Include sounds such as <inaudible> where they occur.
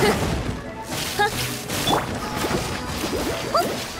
は <laughs> っ